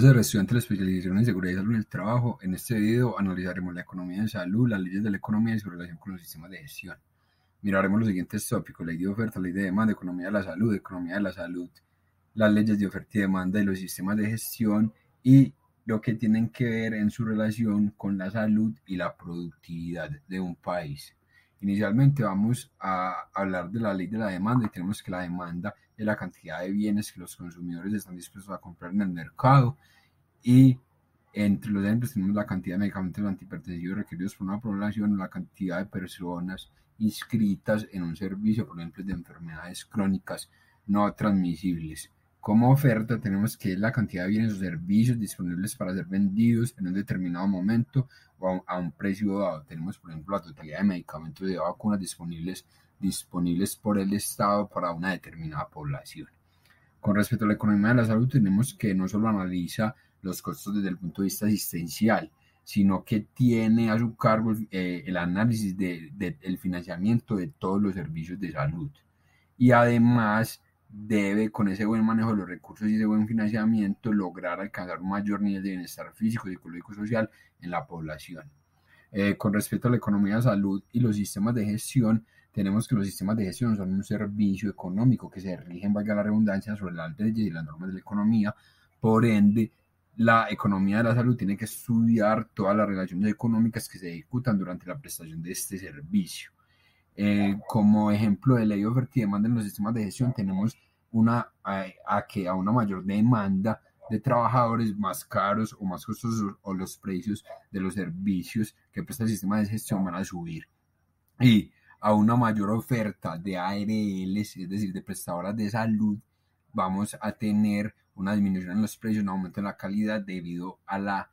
Saludos al estudiante de la especialización en seguridad y salud en el trabajo. En este video analizaremos la economía de salud, las leyes de la economía y su relación con los sistemas de gestión. Miraremos los siguientes tópicos, ley de oferta, ley de demanda, economía de la salud, economía de la salud, las leyes de oferta y demanda y los sistemas de gestión y lo que tienen que ver en su relación con la salud y la productividad de un país. Inicialmente vamos a hablar de la ley de la demanda y tenemos que la demanda es la cantidad de bienes que los consumidores están dispuestos a comprar en el mercado y entre los ejemplos tenemos la cantidad de medicamentos antihipertensivos requeridos por una población, la cantidad de personas inscritas en un servicio, por ejemplo, de enfermedades crónicas no transmisibles. Como oferta tenemos que la cantidad de bienes o servicios disponibles para ser vendidos en un determinado momento o a un precio dado. Tenemos, por ejemplo, la totalidad de medicamentos y de vacunas disponibles, disponibles por el Estado para una determinada población. Con respecto a la economía de la salud, tenemos que no solo analiza los costos desde el punto de vista asistencial, sino que tiene a su cargo eh, el análisis del de, financiamiento de todos los servicios de salud. Y además debe, con ese buen manejo de los recursos y ese buen financiamiento, lograr alcanzar un mayor nivel de bienestar físico, psicológico y social en la población. Eh, con respecto a la economía de salud y los sistemas de gestión, tenemos que los sistemas de gestión son un servicio económico que se rigen, valga la redundancia, sobre las leyes y las normas de la economía. Por ende, la economía de la salud tiene que estudiar todas las relaciones económicas que se ejecutan durante la prestación de este servicio. Eh, como ejemplo de ley oferta y demanda en los sistemas de gestión, tenemos una, a, que a una mayor demanda de trabajadores más caros o más costosos o los precios de los servicios que presta el sistema de gestión van a subir. Y a una mayor oferta de ARLs, es decir, de prestadoras de salud, vamos a tener una disminución en los precios, un aumento en la calidad debido a la,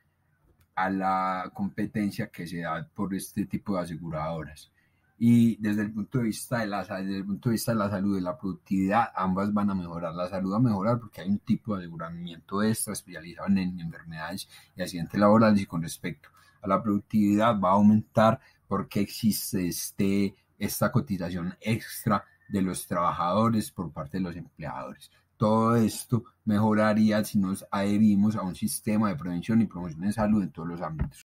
a la competencia que se da por este tipo de aseguradoras y desde el punto de vista de la desde el punto de vista de la salud y la productividad ambas van a mejorar la salud va a mejorar porque hay un tipo de aseguramiento extra especializado en, enfermedades y accidentes laborales y con respecto a la productividad va a aumentar porque existe este esta cotización extra de los trabajadores por parte de los empleadores. Todo esto mejoraría si nos adherimos a un sistema de prevención y promoción de salud en todos los ámbitos